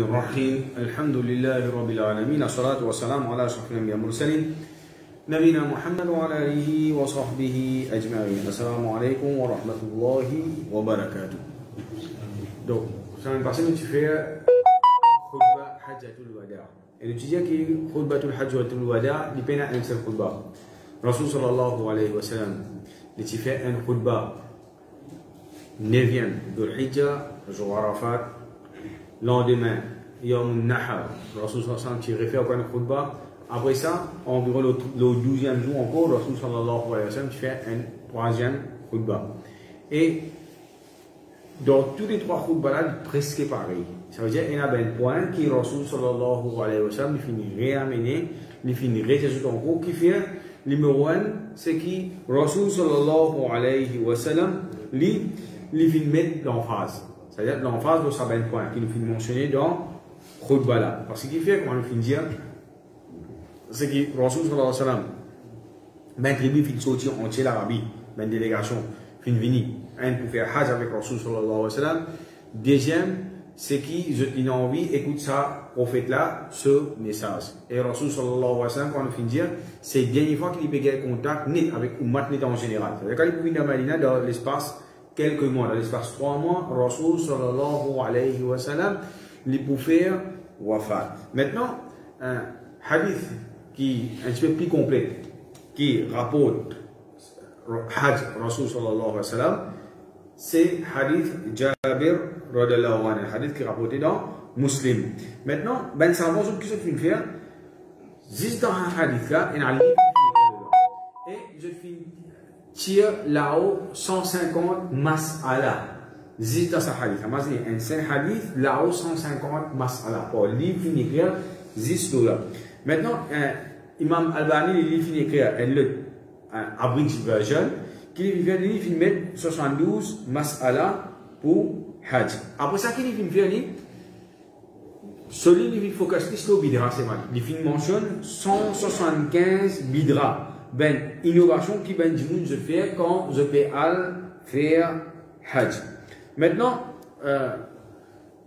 الرحيم. الحمد لله رب العالمين الصلاة والسلام على أشرف الأنبياء المرسلين نبينا محمد وعلى آله وصحبه أجمعين. السلام عليكم ورحمة الله وبركاته. دوك سامي باسم تشفية خطبة حجة الوداع يعني تشجع كي خطبة الحجة الوداع لبناء أنسى الخطبة رسول صلى الله عليه وسلم لتفاء خطبة نيفيان ذو الحجة جو lendemain, Yom Nahar, Rasul sallallahu wa sallam, fait un khutbah. Après ça, environ le, 12e jour encore, Rasul sallallahu alayhi wa sallam, fait un troisième khutbah. Et dans tous les trois khutbahs presque pareil. Ça veut dire qu'il y a un point qui Rasul sallallahu alayhi wa sallam, finit réamener, il finit réciter en gros, qui fait numéro un, c'est qui? Rasul sallallahu alayhi wa sallam, lui, il finit mettre l'emphase. C'est-à-dire l'emphase de sa ben point, qui nous finit mentionner dans khutbah là. Parce qu'il fait, comment il finit dire, c'est qui Rasul sallallahu alayhi wa sallam, ben tribu finit sortir entier l'Arabie, ben délégation, finit venir un pour faire Hajj avec Rasul sallallahu alayhi wa sallam. Deuxième, c'est qui je a envie, écoute ça, prophète là, ce message. Et Rasul sallallahu alayhi wa sallam, quand on finit dire, c'est bien une fois qu'il peut gagner contact net avec Ummat net en général. C'est-à-dire quand il venir à Madina dans l'espace quelques mois, dans l'espace trois mois, Rasul sallallahu alayhi wa sallam, peut faire wafat. Maintenant, un hadith qui est un petit peu plus complet, qui rapporte Hajj Rasul sallallahu alayhi wa sallam, c'est hadith Jabir radiallahu anhu, hadith qui est rapporté dans Muslim. Maintenant, ben savons ce que je vais faire? Juste dans un hadith là, il y a tire là-haut 150 mas'ala. Dans ce hadith. C'est un hadith là-haut 150 mas'ala. Pour livre écrire, juste là. Maintenant, Imam Albani, le livre écrire, un abridged version qui vient de il mettre 72 mas'ala pour Hajj. Après ça, qu'il vient faire celui qui focus sur le bidra, c'est mal. Il mentionne 175 bidra. Ben, innovation qui ben monde je fais quand je vais al faire Hajj. Maintenant, euh,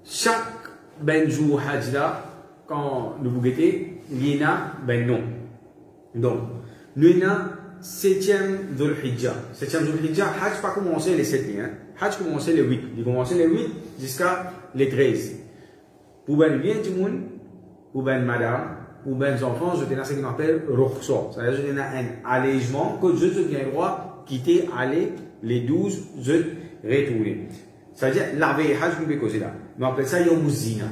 chaque ben jour Hajj là, quand nous vous guettez, il y en a ben non. Donc, nous avons septième Dhul Hijjah. Septième Dhul Hijjah, Hajj pas commencé les 7 hein. Hajj commencé les 8. Il commencé les 8 jusqu'à les 13. Pour ben bien monde, pour ben madame, pour ben enfants, je tenais ce qu'on appelle Rukhsa. C'est-à-dire, je tenais un allègement que je le droit quitter, aller, les 12, je retourner. C'est-à-dire, la veille vous pouvez causer là. On appelle ça Yom Zina.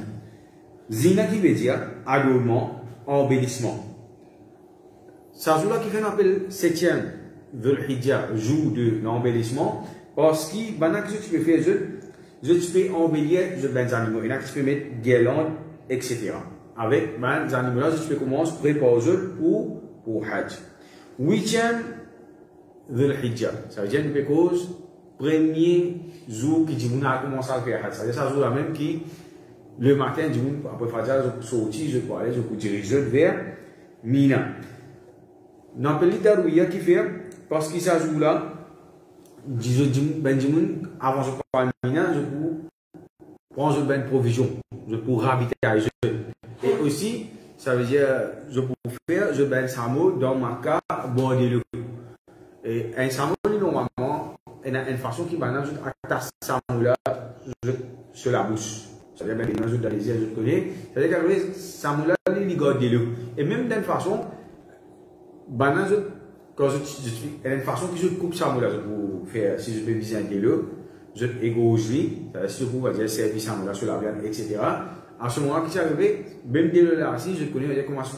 Zina qui veut dire adornement, embellissement. Ça jour-là qui fait un appel septième Dhul Hijjah, jour de l'embellissement, parce que, maintenant que tu peux faire, je, je peux embellir je ben animaux. Il y en a qui peux mettre etc. Avec ben animaux peux commencer à préparer pour, pour Hajj. Huitième Dhul Hijjah, ça veut dire que premier jour qui dit, on a commencé à faire Hajj. Ça veut dire, ça jour même qui, le matin, dit, après Fajr, je peux sortir, je peux aller, je peux diriger vers Mina. N'appelle Darouya qui fait, parce qu'il s'ajoute là, Benjamin, avant je prends Mina, je peux prendre une provision, je peux ravitailler. Et aussi, ça veut dire, je peux faire, je ben samo dans ma cas, border le Et un samo, normalement, il y a une façon qui maintenant, je attache samo là, sur la bouche. C'est-à-dire, maintenant, je dans les yeux, je connais. C'est-à-dire que samo là, il garde le Et même d'une façon, je, quand je, je, je, il y a une façon que je coupe ça, là, pour faire, si je peux viser un délo, je égauge lui, si je peux dire service à moi sur la viande, etc. Je comment se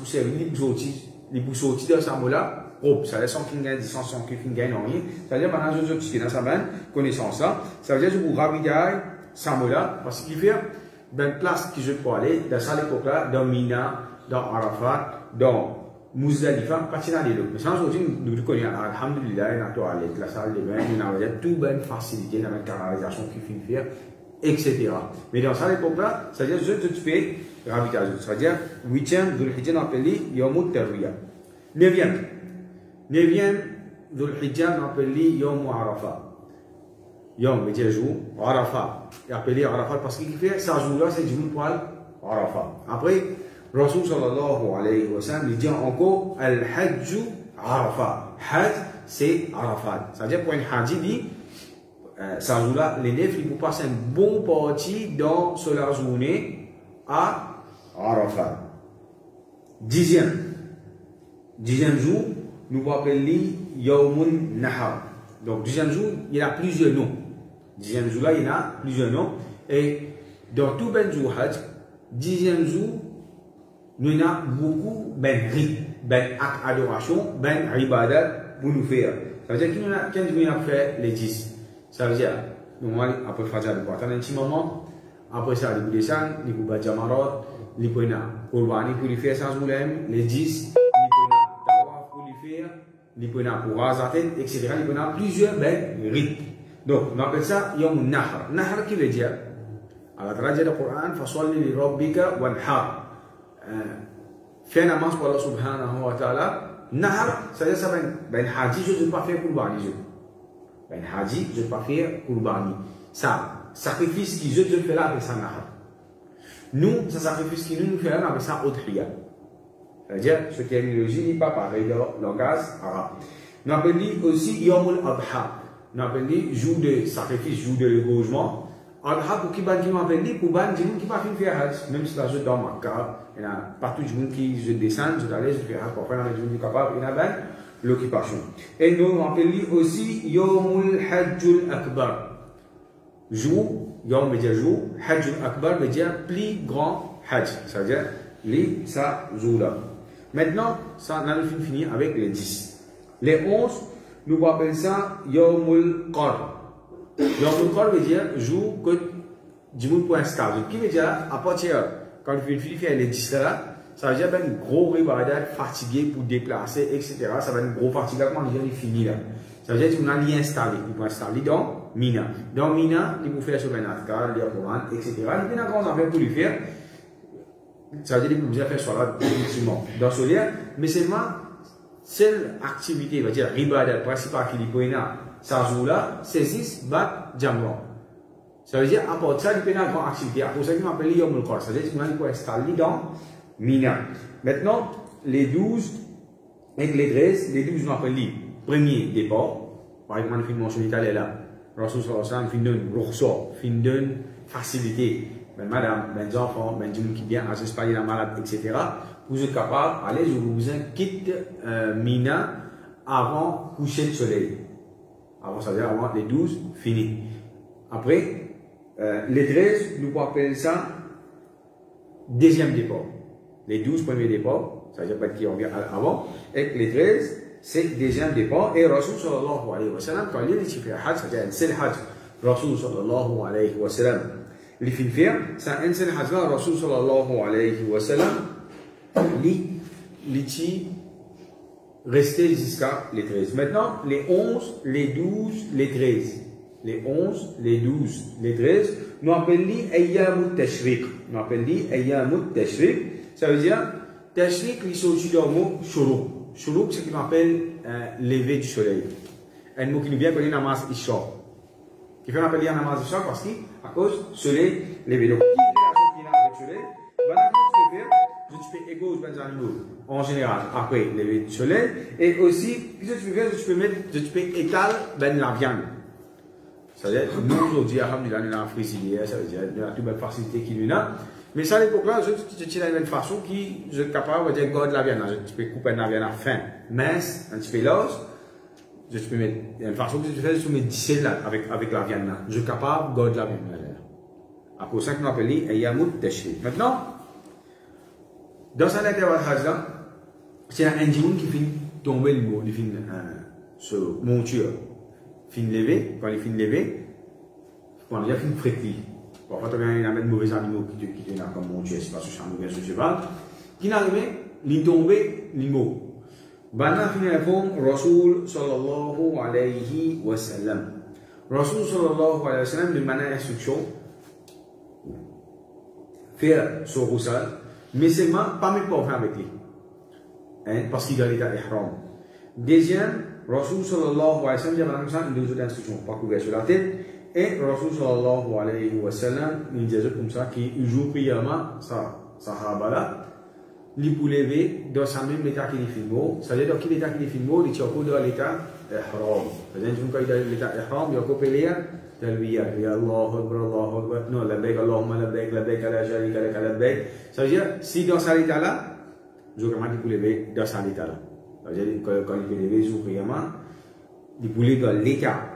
bousotis dans sa là, propre, ça veut dire sans qu'il gagne, sans, sans qu'il gagne rien. C'est-à-dire, maintenant, je, je, dans sa dire, je vous ravitaille sa qu'il fait, ben, je peux aller, dans cette époque-là, dans Mina, dans Arafat, dans Muzdalifa, quand il y a des lots. Mais sans aujourd'hui, nous connaissons, alhamdulillah, il y a toilette, la salle de bain, il y a tout bonne facilité dans la canalisation qui finit faire, etc. Mais dans cette époque-là, c'est-à-dire, je te fais ravitaillage. C'est-à-dire, huitième, Dhul Hijjah, appelé. Neuvième, Dhul Hijjah, appelé Yom Arafat. Yom dire jour, Arafat. Il appelé Arafat parce qu'il fait, ça jour-là, c'est du poil Arafat. Après, Rasul sallallahu alayhi wa sallam, il dit encore Al-Hajj Arafat. Hajj, c'est. C'est-à-dire pour euh, ça joue-là, l'élève, peut passer un bon parti dans la journée à Arafat. Dixième. Dixième jour, nous appelons Yawmun Nahar. Donc, dixième jour, il y a plusieurs noms. Dixième jour là, il y a plusieurs noms. Et dans tout ben jour dixième jour, nous avons beaucoup ben rites, ben adoration, ben ibadat pour nous faire. Ça veut dire qu'il y a 15 jours à faire les 10. Ça veut dire, nous allons après Fajr, nous allons un petit moment. Après ça, nous descendons, nous allons Jamarot, nous allons Qurbani pour lui faire sans moulem, les 10, nous allons Tawaf pour lui faire, nous allons pour Razaten, etc. Nous allons plusieurs ben rites. Donc, on appelle ça Yom Nahr. Nahr qui veut dire, à la traduction du Coran, Fasolli li Rabbika wanhar. Fais un namaz pour Allah subhanahu wa ta'ala. Nahr, c'est-à-dire ça ben haji, je ne vais pas faire kurbani. Ben haji, je ne pas faire kurbani. Ça, sacrifice qui je te fais là avec ça nahr. Nous, ce sacrifice qui nous, nous fait là avec ça udhiya. C'est-à-dire, ce qui est l'origine n'est pas pareil dans langage arabe. Nous appelons aussi Yomul Adha. Nous appelons jour de sacrifice, jour de logement. Adha pour qui ban qui m'appelle pour ban qui qui pas fait hajj même si là je dans Makkah il y a partout du monde qui je descends je d'aller je fais hajj pour faire la région capable il y a ben l'occupation. Et nous on appelle aussi Yomul Hajjul Akbar. Jour Yom veut dire jour Hajjul Akbar veut dire plus grand hajj. Ça veut dire les ça jour là maintenant ça on a fini avec les 10 les 11 nous appelons ça Yomul Qar le corps veut dire jour que du monde pour installer. Qui veut dire, à partir, quand une fille fait les 10 là, ça veut dire ben, gros ribadat fatigué pour déplacer, etc. Ça va être une gros fatiguement, déjà il finit là. Ça veut dire qu'on a l'y installé. Il peut installer dans Mina. Dans Mina, il peut faire sur un atkar, lire Coran, etc. Y a une grande affaire pour lui faire. Ça veut dire qu'il peut faire sur là, effectivement, dans ce lien. Mais ma seule activité, va dire, ribadat principale qu'il peut ça joue là, saisis, bat, jamron. Ça veut dire, à part ça, il peut avoir une activité. Cause ça, il m'appelle Yom Kor. Ça veut dire qu'il peut installer dans Mina. Maintenant, les 12 et les 13, les 12 nous appellent premier départ. Par exemple, une mention d'Italie là. Rasul sallallahu fin d'une ressort, fin d'une facilité. Ben, madame, ben, enfants, ben, gens qui viennent à s'espérer la malade, etc. Vous êtes capable, allez, je vous quitte euh, Mina avant coucher le soleil. Avant, ça veut dire avant les 12, fini. Après, euh, les 13, nous appeler ça deuxième départ. Les 12 premiers départs, ça veut dire pas qui revient avant. Et les 13, c'est deuxième départ. Et Rasul sallallahu alayhi wa sallam, quand il dit fait hajj, c'est le hajj. Rasul sallallahu alayhi wa sallam. Les c'est un seul Rasul sallallahu alayhi wa sallam, rester jusqu'à les 13. Maintenant, les 11, les 12, les 13. Les 11, les 12, les 13, nous appelons Ayyamut Tashriq. Nous appelons Ayyamut Tashriq. Ça veut dire, Tashriq, il s'agit d'un mot Shuruk. Shuruk, c'est ce qu'on appelle euh, lever du soleil. Un mot qui nous vient les namaz Isha. Qui fait appeler un namaz Isha parce qu'à cause soleil levé. Donc, qui est la avec le soleil, peux faire. Je aux animaux en général, après lever du soleil. Et aussi, qu'est-ce que tu peux faire Tu peux mettre, tu peux étaler ben, la viande. C'est-à-dire, nous aujourd'hui, alhamdulillah, nous avons un frisier, ça veut dire, nous avons toute belle facilité qu'il nous a. Mais ça, à l'époque-là, je tire de une façon qui, je suis capable de dire, garde la viande. Je peux couper la viande à fin, mince, un petit peu l'os. Je peux mettre, une façon que tu fais, je mettre 17 là, avec, avec la viande là. Je suis capable de garder la viande là. Cause ça que nous appelons Yamout Teshri. Maintenant, dans cet intervalle là, c'est un individu qui finit tomber le mot, il finit ce monture, finit lever, quand il finit lever, quand il a fini fréquer. Parfois, tu as un mauvais animaux qui te qui comme monture, c'est pas ce champ ou ce cheval, qui n'a il tombe le mot. Bana forme Rasul sallallahu alayhi wa sallam. Sallallahu alayhi wa sallam, manière instruction, faire son roussal, mais c'est pas mes pauvres avec lui. Hein, parce qu'il a l'état. Deuxième, Rasul sallallahu alayhi wa sallam il donne instruction, pas sur la tête, Et Rasul sallallahu alayhi wa sallam, il disait comme ça, qu'il joue prièrement, ça, sahaba là, il pour lever dans sa même état qu'il est filmé. C'est-à-dire dans quel état qu'il est filmé, il est encore dans l'état ihram. C'est-à-dire quand il est dans l'état ihram, il a encore payé talbiya. Ya Allah, Akbar, Allah, Akbar. Non, labbaik, Allahumma labbaik, labbaik, ala sharika lak, labbaik. Ça veut dire, si dans cet état-là, je recommande qu'il pour lever dans cet état-là. Ça veut dire, quand il peut lever, jour prièrement, il pour lever dans l'état.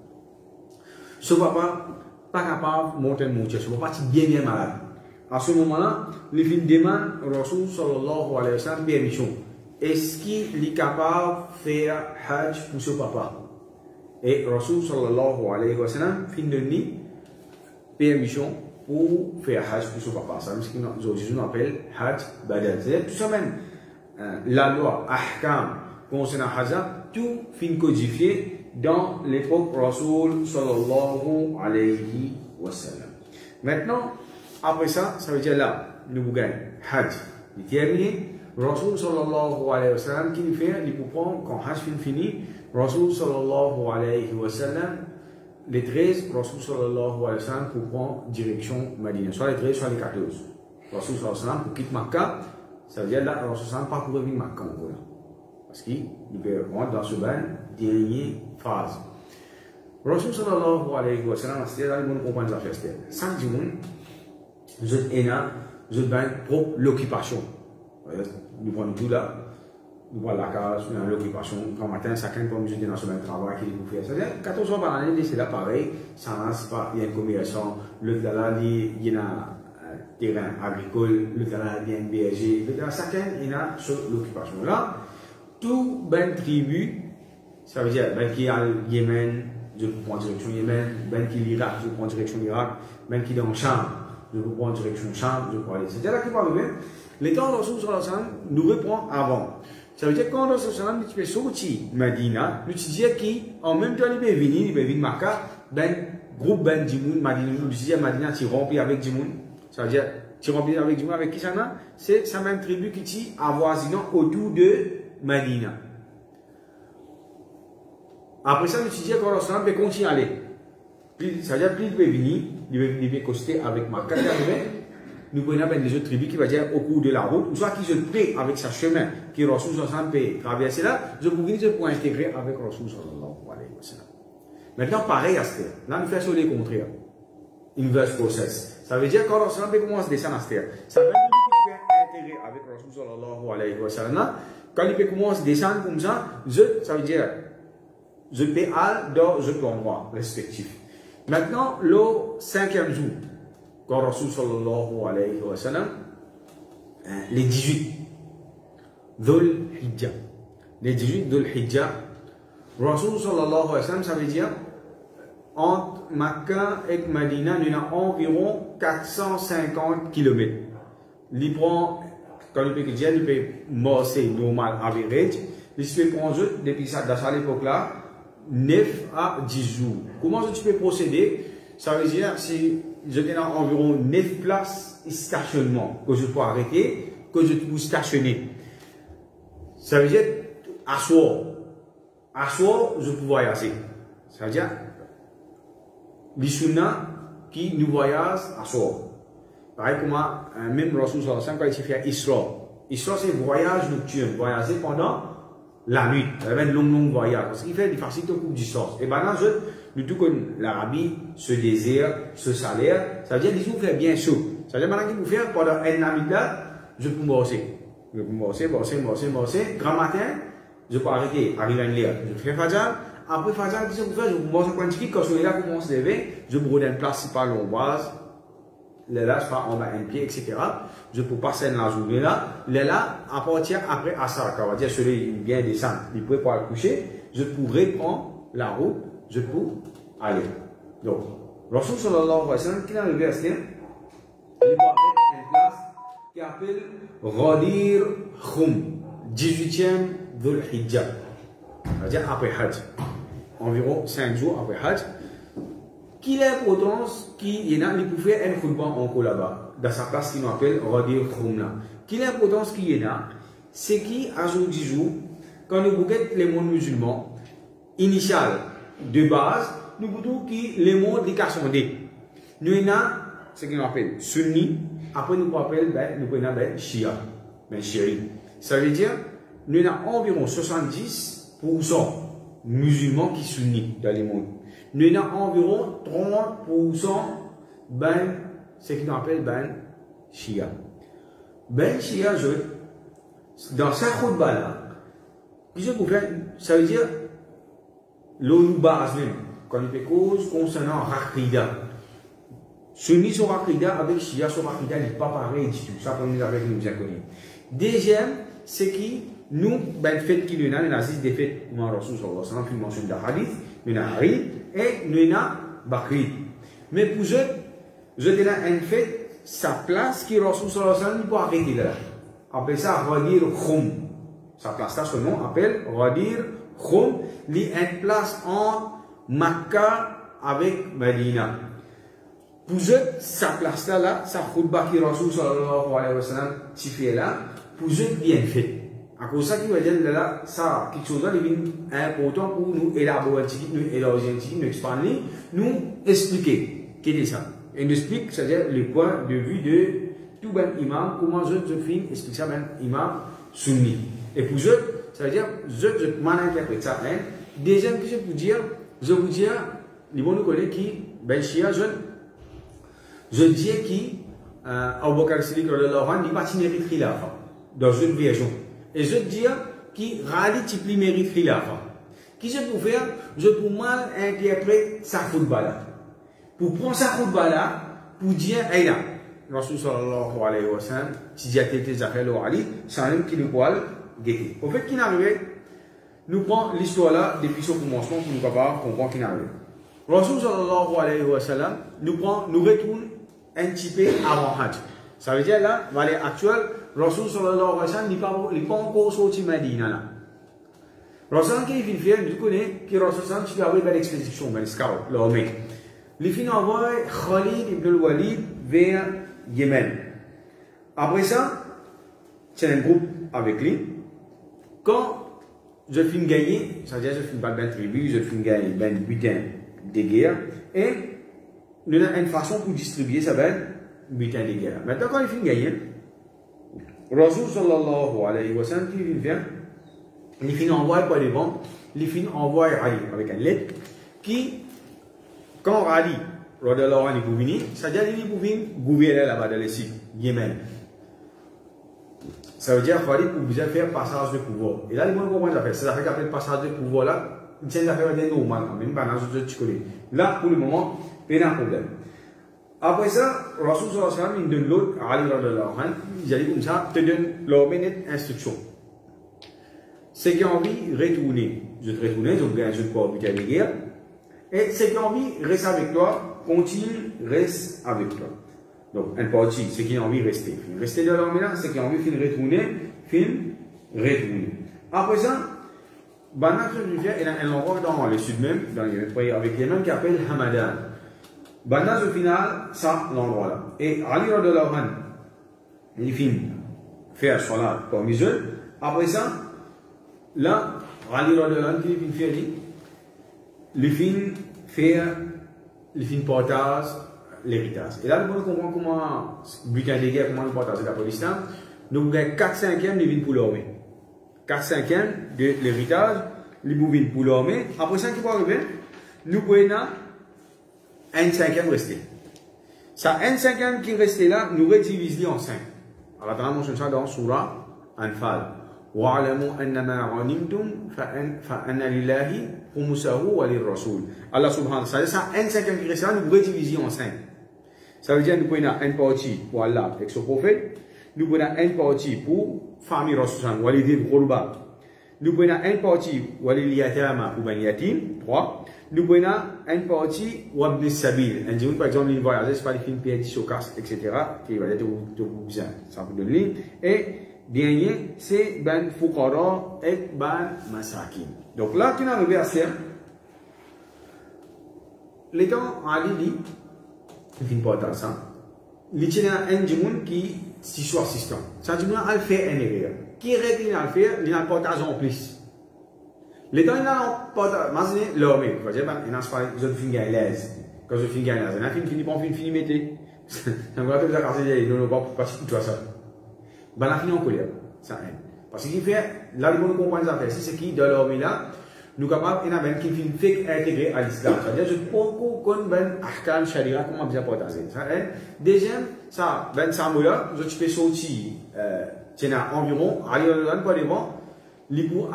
Ce papa, pas capable de monter mon ce papa est bien bien malade. À ce moment-là, le film demande Rasul sallallahu alayhi wa sallam permission. Est-ce qu'il est capable de faire Hajj pour ce papa Et Rasul sallallahu alayhi wa sallam fin donne permission pour faire Hajj pour ce papa. Dire que nous appelle Hajj Badal. C'est tout ça même. La loi, Ahkam, concernant Hajj, tout fin codifié dans l'époque Rasul sallallahu alayhi wa sallam. Maintenant, après ça, ça veut dire là, nous gagnons Hajj. Il terminé. Rasul sallallahu alayhi wa sallam, qui nous fait, il prendre, quand Hajj fin fini, Rasul sallallahu alayhi wa sallam, les 13, Rasul sallallahu alayhi wa sallam, pour prendre direction Madina. Soit les 13, soit les 14. Rasul sallallahu alayhi wa sallam, pour quitter Makkah, ça veut dire là, Rasul sallallahu alayhi wa sallam, Makkah encore. Parce qu'il peut rentrer dans ce bain, dernière phase. Rasul sallallahu alayhi wa sallam, c'est là, il comprendre la fête. Cinq jours, je suis je bain pour l'occupation. Nous prenons tout là, nous prenons la case, nous avons l'occupation. Quand matin, chacun dans ce même travail qu'il faut faire. C'est-à-dire, 14 heures par année, c'est là pareil. Ça n'a pas, il y a un commerçant, le il y a un terrain agricole, le le chacun, a l'occupation. Là, tout ben tribu, ça veut dire, ben qui a Yémen, je prends direction Yémen, ben qui l'Irak, je prends direction Irak, ben qui est dans le champ, je prends direction champ, je prends. C'est-à-dire qu'il va arriver. L'état de Rasul nous reprend avant. Ça veut dire que quand peux sortir Medina, nous qu'en même temps il peut venir, il venir Makkah, ben groupe ben Djimoun, Madina, nous disons Madina tu remplis avec Djimoun. Ça veut dire tu remplis avec Djimoun avec qui ça C'est sa même tribu qui t'y avoisinant autour de Medina. Après ça, nous disons que Rasul sallam peut continuer à aller. Ça veut dire plus il peut venir, il peut coster avec Makkah, nous prenons des autres tribus qui va dire au cours de la route, ou soit qui se prêt avec sa chemin, qui Rasul sallallahu peut traverser là, je vous dis pour intégrer avec Rasul sallallahu alayhi wa sallam. Maintenant, pareil à ce Là, nous faisons le contraire. Inverse process. Ça veut dire que quand Rasul commence à descendre à ce ça veut dire peut intégrer avec Rasul sallallahu alayhi wa sallam. Quand il commence à descendre comme ça, je, ça veut dire, peux aller dans un endroit respectif. Maintenant, le cinquième jour, quand Rasul sallallahu alayhi wa sallam, les 18 Dhul Hijjah. Les 18 Dhul Rasul sallallahu alayhi wa sallam, ça veut dire entre Makkah et Medina, il y a environ 450 km. Peut dire, il peut marcher normal, average. Il peut prendre depuis ça, dans cette époque-là, 9 à 10 jours. Comment tu peux procéder? Ça veut dire, si je dans environ 9 places stationnement que je peux arrêter, que je peux stationner. Ça veut dire, à soir, à je peux voyager. Ça veut dire, les qui nous voyagent à soir. Pareil comme euh, même Rasul alayhi quand il fait Isra. Isra, c'est voyage nocturne, voyager pendant la nuit. Un long, long voyage. Parce qu'il fait des au cours du sens. Et maintenant, je, nous tout comme l'Arabie, ce désir, ce salaire, ça veut dire qu'ils vous fait bien chaud. Ça veut dire maintenant qu'il vous fait pendant un là, je peux bosser. Je peux bosser, bosser, bosser, bosser. Grand matin, je peux arrêter, arriver à une lire. Je fais Fajr. Après Fajr, que je fais Je bosse un quantité. Quand je suis là, commence à lever, je me une place pas en base. Là, là, je en bas un pied, etc. Je peux passer la journée là. Là, là, à partir après Assar, on va dire, celui qui vient descendre, il pourrait pas coucher. Je pourrais prendre la route je peux aller. Donc, Rasul sallallahu alayhi wa sallam, qui est arrivé à ce il va mettre une place qui appelle Ghadir Khum, 18e Dhul Hijjah, c'est-à-dire après Hajj, environ 5 jours après Hajj. Quelle est l'importance qu'il y a, il pouvait un khutbah encore là-bas, dans sa place qu'il appelle Ghadir Khum là. Quelle est l'importance qu'il y a, c'est qu'à jour 10 jours, quand nous regardons les mondes musulmans, initial, de base, nous voulons que les mondes des des. Nous avons ce qu'on appelle sunni, après nous appelons ben, nous prenons ben, shia, ben, shiri. Ça veut dire, nous avons environ 70% musulmans qui sont sunnis dans les mondes. Nous avons environ 30% ben, ce qu'on appelle ben, shia. Ben, shia, je, dans sa khutbah là, que Ça veut dire, l'eau base même, quand il fait cause concernant Rakrida. Sunni sur Rakrida avec Shia sur Rakrida n'est pas pareil du tout. Ça, nous avec nous bien connu. Deuxième, c'est que nous, ben, fait qu'il y a une assise des fêtes, nous, Rasul sallallahu alayhi wa sallam, qui mentionne dans Hadith, nous avons Harid, et avons Bakrid. Mais pour eux, vous avez là une fête, sa place qui Rasul sallallahu alayhi wa sallam, il peut arrêter là. Après ça, dire Khum. Sa place là, ce nom appelle Ghadir Khum, li une place entre Makkah avec Medina. Pour eux, sa place là, là sa khutbah qui Rasul sallallahu alayhi wa sallam, tu fais là, pour eux, bien fait. Cause ça, qui va dire là, ça, quelque chose est important pour nous élaborer, nous élargir, nous expander, nous expliquer. Qu'est-ce que ça? Et nous explique, c'est-à-dire le point de vue de tout ben imam, comment je te fais expliquer ça ben imam sunni. Et pour eux, ça veut dire, je, je m'interprète ça. Hein. Deuxième que je peux dire, je vous dire, les bons nous connaissent qui, ben chia, je, je dis qui, euh, Abu Bakr Siddiq, il pas mérite khilafa, dans une version. Et je dis qui rali tipli mérite khilafa. Qui je peux faire, je peux mal interpréter sa football là. Pour prendre sa football là, pour dire, hey là, Rasul sallallahu alayhi wa sallam, si j'ai été zafel au Ali, c'est un qui le poil, au fait, qu'il arrivé, nous prenons l'histoire là depuis son commencement pour nous capables comprendre qu'il arrivé. Rasul sallallahu alayhi wa sallam nous prend, nous retourne un petit peu avant Hajj. Ça veut dire là, l'année actuelle, Rasul sallallahu alayhi wa sallam n'est pas, pas encore sorti Medina là. Rasul faire, nous connaissons que Rasul sallam avais une expédition, une scout, le mec. Il fin envoie Khalid ibn al-Walid vers Yémen. Après ça, c'est un groupe avec lui. Quand je finis gagner, c'est-à-dire je finis pas bien tribu, je finis gagner ben butin de guerre, et nous avons une façon pour distribuer ça ben butin de guerre. Maintenant, quand il finit gagner, Rasul sallallahu alayhi wa sallam, il vient, il finit envoyer pour les ventes, il finit envoyer Ali avec une lettre qui, quand Ali, Radallahu anhu, pour venir, c'est-à-dire il pour gouverner là-bas dans le site, Yémen. Ça veut dire qu'il fallait bien faire passage de pouvoir. Et là, les gens comprennent ça fait. Ça fait qu'après le passage de pouvoir là, c'est une affaire normale même, pas dans ce tu connais. Là, pour le moment, il y a un problème. Après ça, Rasul wa sallam, il donne l'autre, Ali radiallahu anhu, il dit comme ça, te donne leur minute instruction. Ceux qui ont envie, retourner. Je te retourne, je vais je peux buter les guerres. Et ceux qui ont envie, reste avec toi, continue, reste avec toi. Donc, un parti, ceux qui ont envie rester. Rester dans là, ceux qui ont envie de retourner, film, retourner. Après ça, Rivière, il y a un endroit dans le sud même, dans le pays avec les mêmes qui appelle Hamadan. Banat au final, ça, l'endroit là. Et Ali Radallahu il finit faire salat parmi eux. Après ça, là, Ali Radallahu il finit faire, il finit faire, il finit portage, l'héritage. Et là, nous comprenons comment, butin de guerre, comment nous partageons la police Nous avons 4 cinquièmes de vie pour l'armée. 4 cinquièmes de l'héritage, les bouvines pour l'armée. Après ça, qui va arriver, nous prenons un cinquième resté. Ça, un cinquième qui restait là, nous redivisons en 5. Alors, on mentionne ça dans Surah Anfal. واعلموا أن ما غنمتم فأن, فأن لله خمسه وللرسول. Allah subhanahu wa ta'ala, ça, un cinquième qui reste là, nous redivisons en 5. Ça veut dire que nous prenons une partie pour Allah avec son prophète, nous prenons une partie pour famille Rasul, Walidin Khurba. nous prenons une partie walil yatama ou ben yatim, trois. Nous prenons une partie wabn sabil. Un jour, par exemple, il voyage, c'est pas les films etc. qui va être de besoin. Ça vous donne ligne. Et dernier, c'est ben et ben. Donc là, tu. Les temps, dit, c'est important ça. Il y a un jour qui. Ça, tu un erreur. Qui règle il a fait, il a un partage en plus. Les temps, il a un partage, imaginez l'homme, par exemple, il a un je finis à l'aise. Quand je finis à l'aise, il a fini, fini, pas fini, fini, mettez. Ça me rappelle ça quand c'est non, non, pas, pas, pas, ça. Ben, il a fini en qui, dans l'homme là, nous capables en avoir qui fait intégrer à l'islam. C'est-à-dire, je peux qu'on ben sharia. Ça aide. Deuxième, ça, ben euh, tiens, environ, pas devant, li pour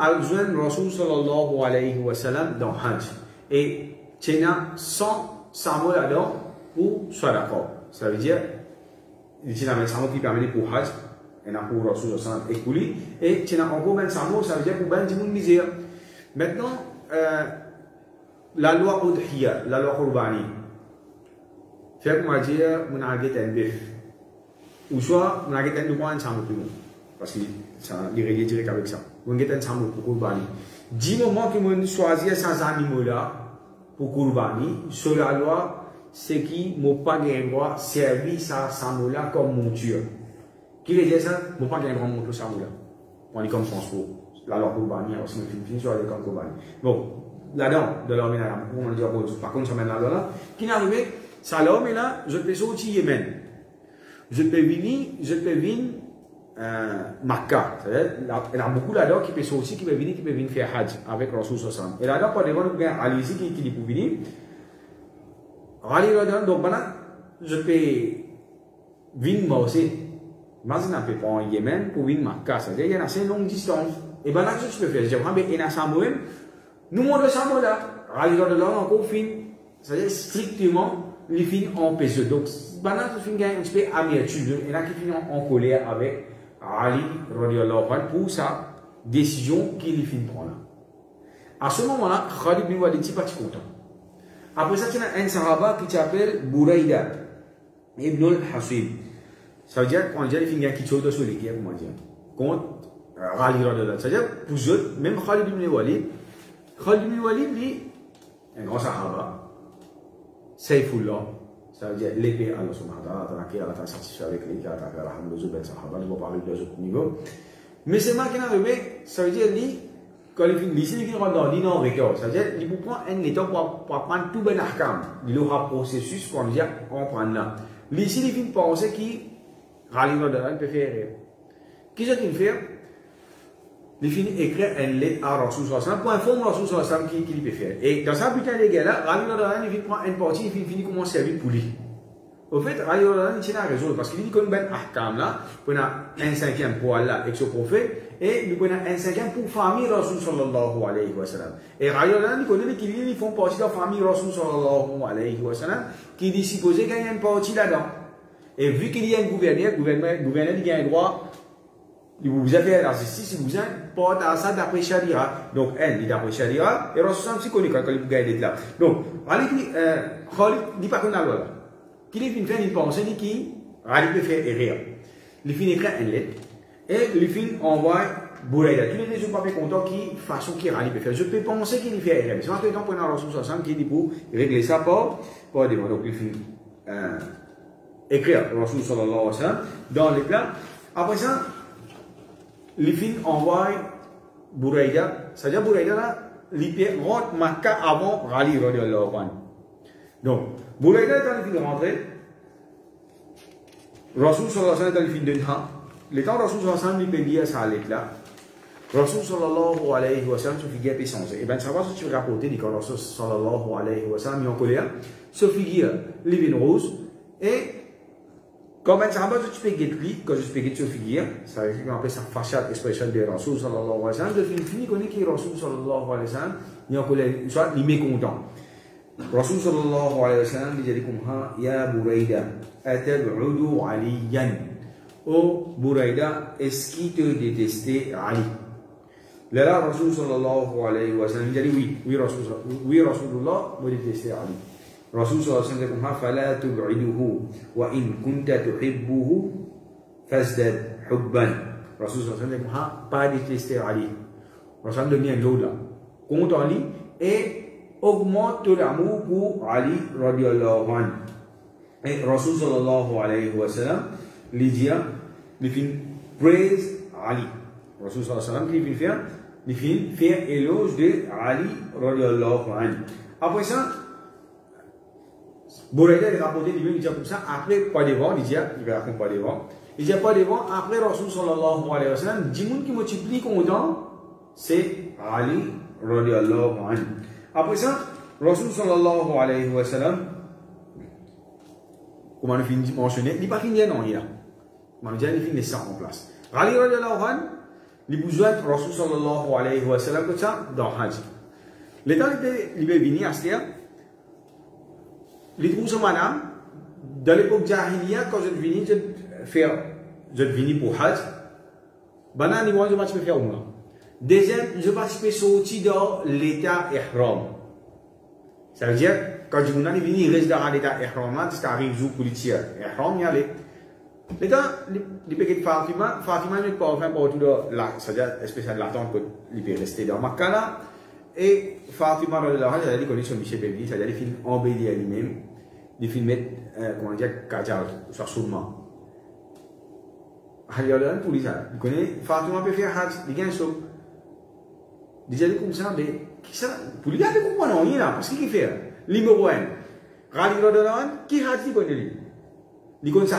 sallallahu alayhi wa sallam dans Hajj. Et sans pour sadaqa. Ça veut dire, il y a un samoula qui permet pour Hajj, et pour Rasul sallallahu alayhi wa sallam écoulé, et tiens, encore ben samoula, ça veut dire pour ben. Maintenant, euh, la loi Udhiya, la loi Qurbani. Fait dire, bif. Ou soit, mon agit un chambre plus Parce que ça, il est direct avec ça. Mon agit un chambre pour Qurbani. Du moment que mon choisit sans animaux là, pour Qurbani, sur la loi, c'est qui m'a pas gagné droit servir ça samoula comme monture. Qui veut dire ça? M'a pas gagné droit monture samoula. On est comme transport la loi Kourbani, alors c'est une fin sur les camps Kourbani. Bon, là-dedans, de l'homme là, on dit par contre, ça mène là-dedans, qui n'a arrivé, ça l'homme là, je peux sortir Yémen. Je je peux venir, euh, Makkah. Il y a beaucoup là-dedans qui peut sortir, qui peut venir, qui peut venir faire Hajj avec Rasul Sassan. Et là-dedans, par exemple, il y a Ali qui, qui peut venir. Ali là-dedans, donc maintenant, je peux venir moi aussi. Imagine un peu pour Yémen pour venir Makkah. C'est-à-dire, il y a assez longue distance. Et bien là, qu'est-ce que tu peux faire? J'ai vraiment bien Samuel. Nous montrons Samuel là. Rallye de l'homme encore fin. C'est-à-dire strictement les fins en PSE. Donc, maintenant, tu finis un petit peu amertume. Et là, qui finit en colère avec Ali pour sa décision qu'il finit prendre. À ce moment-là, Khalid bin Walid n'est pas content. Après ça, il y a un sahaba qui s'appelle Bouraïda ibn al-Hasib. Ça veut dire qu'on dit qu'il y a quelque chose de solide, comment dire. Contre Khalid radhiyallahu C'est-à-dire, pour eux, même Khalid ibn Walid, Khalid ibn Walid, lui, un grand sahaba, Saifullah, ça veut dire l'épée Allah subhanahu wa ta'ala, qui a été satisfait avec lui, qui a attaqué parler de. Mais c'est ça veut dire, lui, quand il il dans record, ça veut dire, il prend un état pour, prendre tout ben il aura processus on là. Il penser radhiyallahu peut faire. Qu'est-ce qu'il fait? Il finit écrire une lettre à Rasul Sallam pour informer Rasul Sallam qui, qui peut faire. Et dans sa putain de guerre là, Rali Radhan, il prend une partie, il finit comment servir pour lui. Au fait, Rali Radhan, il a raison, parce qu'il dit qu'on a un ahkam là, on a un cinquième pour Allah avec ce prophète, et nous avons un cinquième pour famille Rasul sallallahu alayhi wa sallam. Et Rali Radhan, il connaît qu'il ils font partie de la famille Rasul sallallahu alayhi wa sallam, qui dit supposé y a une partie là-dedans. Et vu qu'il y a un gouverneur, gouverneur, gouverneur, il a un droit vous avez la justice, vous avez à ça d'après Sharia. Donc, elle dit d'après Sharia, et Rasul c'est connu quand il gagne là. Donc, Khalid dit pas qu'on a loi. Qu'il est une pensée, dit qui, Ali peut faire erreur. Il finit écrire une lettre, et il finit envoie Bouraïda. Tous les gens pas content qui, façon qui Ali peut faire. Je peux penser qu'il fait erreur. C'est maintenant qu'on a Rasul qui dit pour régler ça par, par des Donc, il finit, euh, écrire Rasul sallallahu alayhi wa sallam dans les plans. Après ça, Lifin envoie Bouraïda, c'est-à-dire Bouraïda là, il Makkah avant. Donc, Bouraïda est en train de rentrer, Rasul sallallahu alayhi wa sallam est en train de temps Rasul sallallahu alayhi wa sallam Rasul sallallahu alayhi wa sallam figure. Et bien, ça va se que Rasul sallallahu alayhi wa sallam colère, se figure Livin Rose, quand même, ça va tu peux lui, quand je peux guetter sur figure, ça veut dire qu'on appelle ça facial expression de Rasul sallallahu alayhi wa sallam, de film fini qu'on est qui Rasul sallallahu alayhi wa sallam, il y a encore soit il est mécontent. Rasul sallallahu alayhi wa sallam dit comme ha ya Bouraïda, atab'udu aliyan. Oh Bouraïda, est-ce qu'il te détestait الرسول صلى الله عليه وسلم يقول فلا تبعده وإن كنت تحبه فازدد حبا الرسول صلى الله عليه وسلم يقول pas détester Ali Rasul devient l'autre compte en lui et augmente l'amour pour Ali radiallahu anhu et Rasul sallallahu alayhi wa sallam lui dit lui fin praise Ali Rasul sallallahu alayhi wa sallam lui fin faire éloge de Ali radiallahu anhu après ça Est rapporté lui-même, il dit comme ça, après pas devant, il dit, il va pas. Il pas après Rasul sallallahu alayhi wa sallam, 10 monde qui multiplie content, c'est Ali radiallahu anhu. Après ça, Rasul sallallahu alayhi wa sallam, comment on finit mentionner, il n'est pas fini non, il a. On a fini en place. Ali radiallahu anhu, les besoins de Rasul sallallahu alayhi wa sallam comme ça dans Hajj. L'état libéré vini à ce trous sont madame, dans l'époque Jahiliya, quand je vini, je faire, je vini pour Hajj, moi, je vais faire Umrah. Deuxième, je vais sortir dans l'état. Ça veut dire, quand je suis venu, il reste dans l'état Ihram, c'est le tir. Ihram, y. L'état, les de Fatima, Fatima n'est pas pour tout là, c'est-à-dire, l'attente rester dans là. Et Fatima, elle a dit qu'on est sur Michel Bébi, c'est-à-dire, embellir lui-même, il finit mettre, comment dire, Kajal, sur Soulma. Il y a un pour lui, ça. Il connaît, Fatima peut faire Hajj, il gagne ça. Il dit comme ça, mais, qui ça, pour lui, il y a des comprendre, il là, parce qu'il fait, numéro 1. Rali Rodolan, qui Hajj, il connaît lui. Il ou de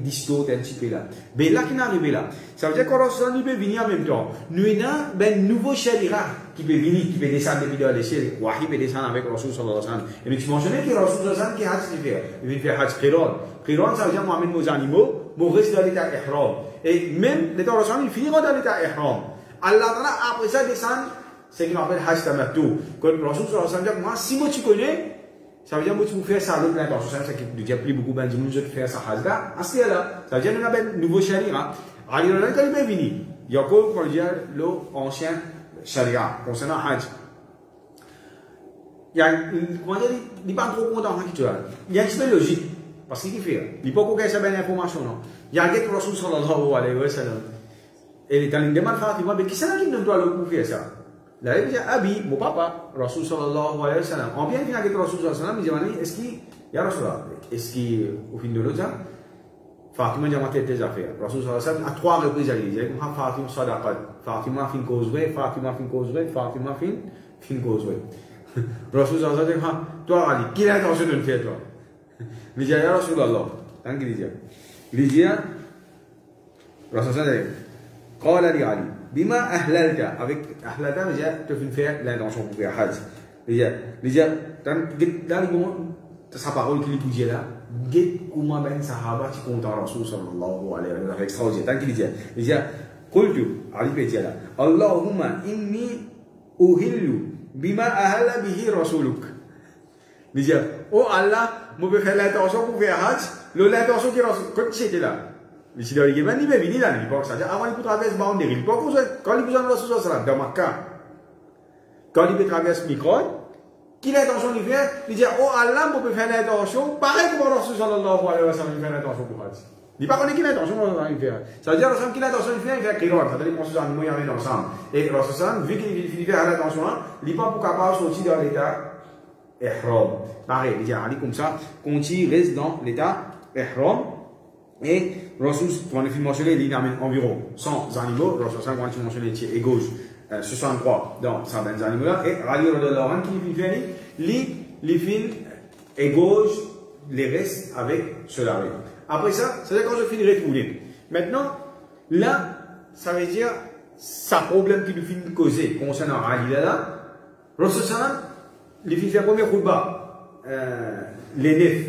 distorde un petit peu là. Mais là, qui n'est arrivé là, ça veut dire que Rasulallah peut venir en temps. Nous avons ben descendre depuis dans l'échelle. Wahi peut descendre avec Rasul sallallahu alayhi wa sallam. Et tu mentionnais que Rasul sallallahu alayhi wa sallam qui a hajj fait? Il vient faire hajj qiran. Qiran, ça veut dire moi, nos animaux, mon reste dans l'état ihram. Et même l'état il finira dans l'état ihram. Après ça, descend, ce qu'on appelle hajj. Quand Rasul sallallahu alayhi wa sallam dit, moi, si moi tu connais, ça veut dire que tu fais ça ça dire plus beaucoup de gens qui font ça ça veut dire nous avons un nouveau quand il est venu, il a l'ancien sharia concernant Hajj. Il y a, comment dire, il n'est pas trop content avec toi. Il y a une espèce de logique. Fait, il qu'on non. Il y a il est en train de demander Fatima, mais qui c'est le ça? Là, il dit, Abi, mon papa, Rasul sallallahu alayhi wa sallam. En bien vient avec Rasul sallallahu alayhi wa sallam, il dit, est-ce qu'il, ya Rasulallah, est-ce qu'au fin de l'autre, Fatima dit, ma tes affaires. Rasul sallallahu alayhi wa sallam, à trois reprises, il dit, Fatima sadaqat. Fatima fin causeway, Fatima fin causeway, Fatima fin, fin causeway. Rasul sallallahu alayhi wa sallam, toi, Ali, qui a l'intention de le faire, toi? Il dit, ya Rasulallah. Tant qu'il dit, il بما احللت avec احللت déjà tu fais faire la dans son pouvoir hajj déjà déjà dans dans le moment sa parole qu'il dit là get comment ben sahaba qui compte rasul sallallahu alayhi wa sallam extraordinaire tant qu'il dit déjà قلت علي بيتي là اللهم اني أهل بما أهل به رسولك déjà oh Allah mo be faire la dans son pouvoir hajj le la dans son qui rasul quand tu étais là Mana ni baby ni lah ni bawa saja. Awal ibu traverse boundary. Bawa kau kalau ibu jangan Rasulullah Sallam dah Makkah. Kalau ibu traverse Mikot, qu'il a attention il il dit oh Allah peut faire l'attention, pareil comme Rasulullah Sallallahu Alaihi Wasallam il fait l'attention pour Hajj. Il pas il dire Rasulullah qu'il il fait, il fait Qiran. Ça veut dire qu'on y amène ensemble. Et vu qu'il fait l'attention, il pas pour capable sortir dans l'état. Pareil, il dit comme ça, continue reste dans l'état. Et Rasul, quand on a mentionné, il amène environ 100 animaux. On a mentionné, et gauche, euh, 63 dans certains animaux-là. Et Radio de Laurent qui fait lui, les films et gauche, les restes avec cela. Après ça, c'est quand je finirai de rouler. Maintenant, là, ça veut dire, ça problème qui finit de causer concernant Ali là, Rasul les films fait premier khutbah, euh, les neuf,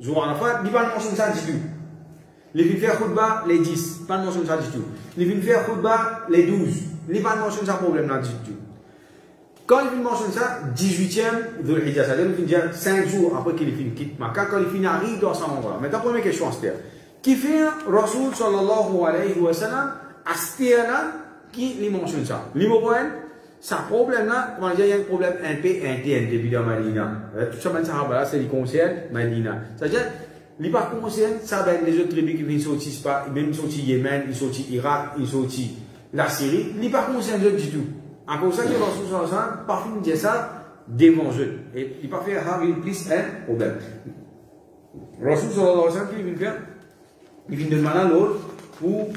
jour à la fin, il va mentionner ça du tout. Les filles faire khutba, les 10, pas de mention de ça du tout. Les filles faire khutba, les 12, les pas de mention de ça problème là du tout. Quand les filles mentionnent ça, 18e de les filles 5 jours après que les filles quittent Makkah, quand les filles arrivent dans première question, c'est qui fait Rasul sallallahu alayhi wa sallam Astéana, qui lui mentionne ça? L'imopoen, ça problème là, comment dire, il y a un problème un peu interne depuis dans Madina. Tout c'est le concerne Madina. Il pas ben, les autres tribus qui viennent sortir, pas, même sortir Yémen, ils sortent Irak, ils sortent la Syrie, il pas concerne eux du tout. À cause de ça, que Rasul sallallahu parfois il dit ça devant eux. Et il pas faire avoir plus un problème. Rasul sallallahu alayhi wa sallam, il vient il demander à l'autre pour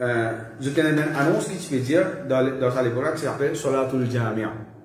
euh, je connais une annonce qui se fait dire dans, dans sa époque qui s'appelle Salatul Jamia.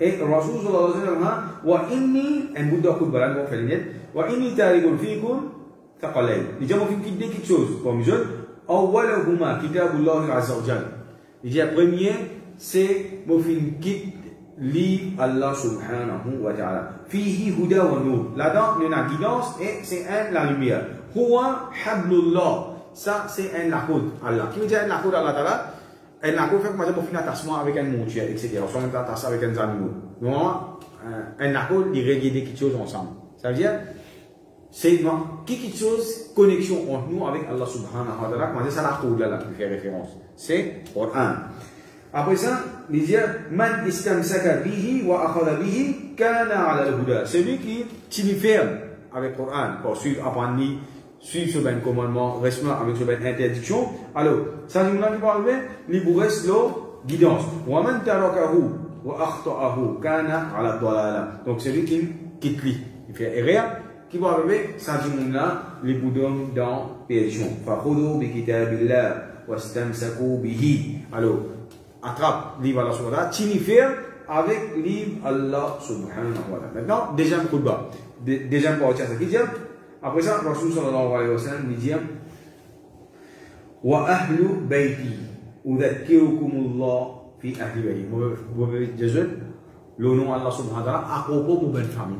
et Rasul sallallahu alayhi wa sallam wa inni un bout de coup de balan mon felinet wa inni tarikun fikum thaqalain il dit moi fin quitter quelque chose comme je awwalahuma kitabullah azza wa jalla il dit premier c'est mon fin quitte livre Allah subhanahu wa ta'ala fihi huda wa nur là-dedans il y a une guidance et c'est un la lumière. huwa hablullah. Ça, c'est un nakod Allah. Qui veut dire un nakod Allah Ta'ala Un nakod fait que moi, je un attachement avec un monture, etc. On s'en attaché avec un animal. Donc, un nakod, il règle quelque chose ensemble. Ça veut dire, c'est quelque chose, connexion entre nous avec Allah subhanahu wa ta'ala. Comment ça la code là, qui fait référence. C'est Coran. Après ça, il dit, Man istamsaka bihi wa akhada bihi kana ala al-huda. Celui qui tient ferme avec Coran, pour suivre, apprendre, suivre ce ben commandement, rester avec ce ben interdiction. Alors, ça nous dit pas le vous reste la guidance. Wa man qui quitte lui, il fait erreur, qui va arriver, ça dit là, les dans perdition. Alors, attrape livre Allah subhanahu wa ta'ala, avec livre Allah subhanahu wa. Maintenant, deuxième coup de bas. Deuxième partie, qui dit, après ça, Rasul sallallahu alayhi wa sallam dit Wa ahlu bayti, udhakkirukumullah fi ahli bayti. Vous pouvez dire le nom Allah subhanahu wa ta'ala à propos de bonne famille.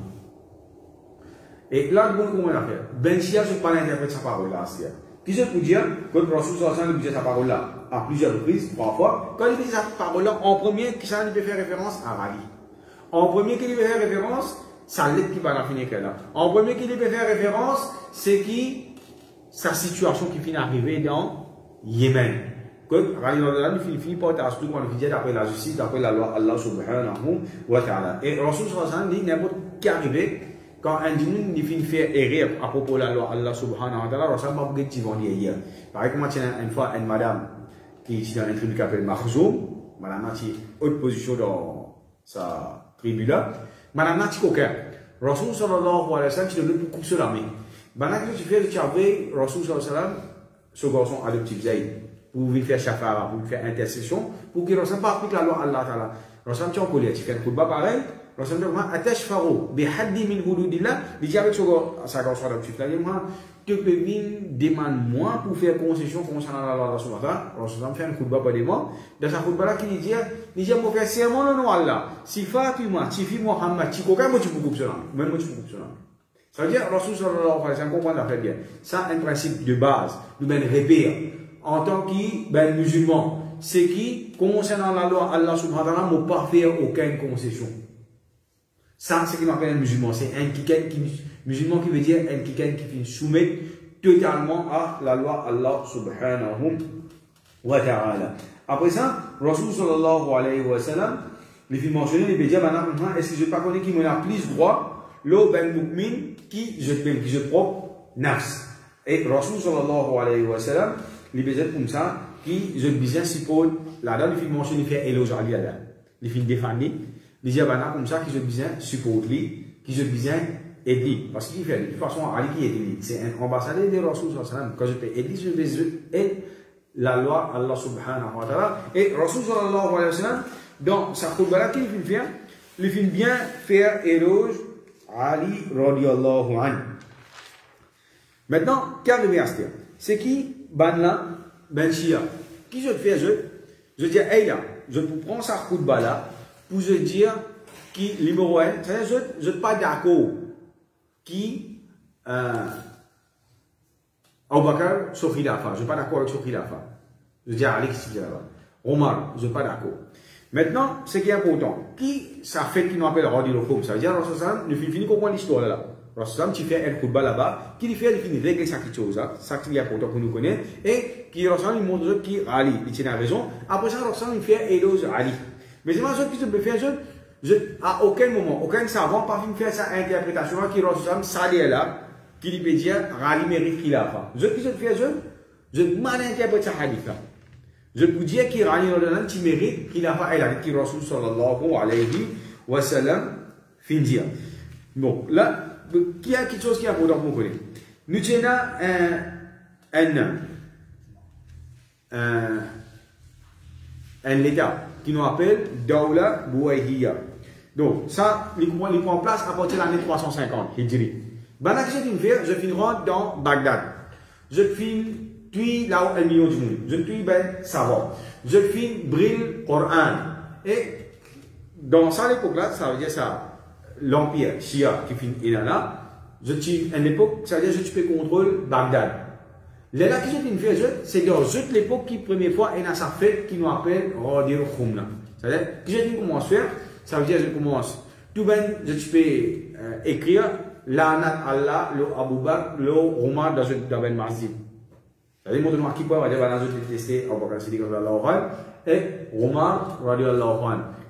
Et là, on a fait Ben Shia, je parle interprète sa parole là, c'est Qui se peut dire que le Rasul sallallahu alayhi wa sallam dit sa parole là à plusieurs reprises, trois fois. Quand il dit sa parole là, en premier, ça peut faire référence à Ali. En premier, qui peut faire référence ça l'aide qui va finir là. En premier qui peut faire référence, c'est qui? Sa situation qui finit d'arriver dans Yémen. Que il finit par être quand il dit d'après la justice, d'après la loi Allah subhanahu wa ta'ala. Et Rasul sallallahu dit n'importe qui arrive quand un il finit faire erreur à propos de la loi Allah subhanahu wa ta'ala, Rasul va vous dire vont hier. Par exemple, une fois une madame qui est dans un tribu qui s'appelle Mahzoum, madame a haute position dans sa tribu là. Madame coquin. Rasul sallallahu alayhi wa sallam, tu donnes beaucoup sur l'armée. Maintenant que tu fais, tu avais Rasul sallallahu alayhi wa sallam, ce garçon adoptif Zayd, pour lui faire shafara, pour lui faire intercession, pour qu'il ressemble pas à la loi Allah Ta'ala. Rasul, tu en colère, tu fais un coup de bas pareil, Te peux demande moi pour faire concession concernant la loi de Allah. Rasulullah fait un pas de moi. Dans sa khutbah là, qui dit, il dit, moi faire serment non Allah. Si Fatima, si fi Muhammad, si coquin, moi tu peux couper cela. Même moi tu peux couper cela. Ça veut dire, Rasul sallallahu alayhi wa comprend très bien. Ça, un principe de base, de ben repère. En tant que ben, musulman, c'est qui, concernant la loi Allah subhanahu wa ta'ala, ne pas faire aucune concession. Ça, c'est ce qu'on appelle un musulman. C'est un qui, qui Musulman qui veut dire un qui soumet totalement à la loi Allah subhanahu wa ta'ala. Après ça, Rasul alayhi wa sallam, il fait mentionner, il est-ce que je ne pas connais qui me a plus droit, l'eau ben qui je qui je propre, nafs. Et Rasul wa sallam, il dire comme ça, qui je bien suppose, là-dedans, il fait mentionner, il fait à il il dit, comme ça, qui je bien suppose lui, qui je bien dit, parce qu'il fait de toute façon, Ali qui dit, c'est un ambassadeur de Rasul sallallahu Quand je te dit, je vais et la loi Allah subhanahu wa ta'ala. Et Rasul sallallahu alayhi wa sallam, dans sa khutbah qu'il fait, il fait bien faire éloge Ali radiallahu anhu. Maintenant, qu'arrive à C'est qui, là, Ben Shia. Qui je fais, je, je dis, hey là, je prends ça khutba là pour je dire qui numéro un, je, je pas d'accord qui euh, Abu Bakr sur Khilafa, je suis pas d'accord avec sur Khilafa. Je dis à qui Omar, je suis pas d'accord. Maintenant, ce qui est important, qui ça fait qui nous appelle Radi Lokum Ça veut dire, Rasulullah, nous finissons comprendre l'histoire là. Rasulullah, tu fais un khutba là-bas, qui lui fait, régler ça quelque chose, ça qui est important pour nous connaître, et qui Rasulullah, il montre qui Ali, il tient raison. Après ça, Rasulullah, il fait éloge Ali. Mais c'est moi, ce que je je, à aucun moment, aucun savant pas faire sa interprétation qui Rasulullah, ça qui lui peut dire, Ali mérite qu'il a fait. Je, je fais, je, je mal interprète sa hadith là. Je peux dire qu'il dans qui mérite qu'il a fait qui sallallahu alayhi wa sallam fin dire. Bon, là, qui a quelque chose qui est important. Nous un, un, un, un qui nous appelle Daula Bouahiya. Donc, ça, il prend en place à partir de l'année 350, Hijri. Ben, là, que je faire, je finirai dans Bagdad. Je finis puis là où un million du monde. Je suis ben savant. Je finis brille Coran. Et dans ça l'époque-là, ça veut dire ça, l'empire Shia qui finit là, je suis à l'époque, ça veut dire que je peux contrôler Bagdad. Les je viens faire, c'est dans l'époque qui, première fois, il a sa fête qui nous appelle Radir Khumna. C'est-à-dire que je dis comment faire, ça veut dire je commence. Tout ben, je peux écrire Lanat Allah, le Abu Bakr, le Omar dans le masjid. C'est-à-dire, mon qui dire, je détester Abu Bakr Siddiq et Omar.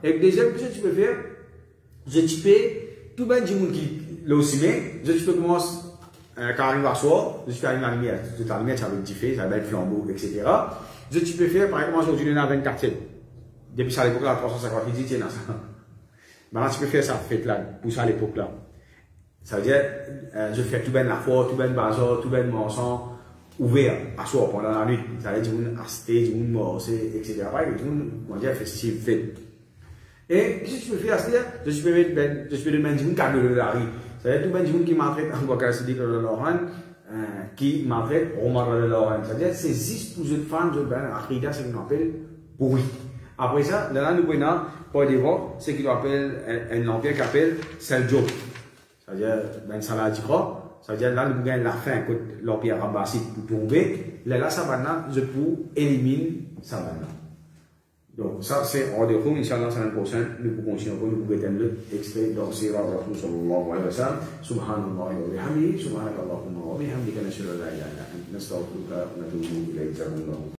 Et deuxième, que tu peux faire, je peux, tout ben, du monde qui aussi je peux commencer euh, quand arrive à soir, je suis arrivé à la lumière, toute la lumière, ça va être diffé, ça va être flambeau, etc. Je tu peux par exemple, aujourd'hui, on a 24 Depuis ça, à l'époque, là, 350, il dit, tiens, ça. Maintenant, tu peux faire ça, fête là, pour ça à l'époque là. Ça veut dire, euh, je fais tout ben la foi, tout ben bazar, tout ben mensonge, ouvert à soi pendant la nuit. Ça veut dire, du du etc. Pareil, tout le monde, on festif, fête. Et, que tu peux faire, c'est-à-dire, je peux mettre, ben, je peux mettre du monde cadeau de la. Ben, du monde qui maltraite Abu Bakr qui l'Oran. C'est-à-dire, c'est juste pour une femme, je ben, Akhida, c'est ce qu'on appelle. Après ça, nous prenons, ce appelle, un empire qui appelle. C'est-à-dire, ben? C'est-à-dire, nous la fin, l'empire abbasside pour tomber. Là, ça je éliminer. Donc, ça, c'est de compte. Inch'Allah, la semaine prochaine, nous pouvons continuer, nous pouvons éteindre l'extrait dans Sira Rasul sallallahu alayhi wa sallam. Subhanallah wa bihamdi, subhanakallahumma wa bihamdika nashhadu an la ilaha illa anta nastaghfiruka wa natubu ilayk.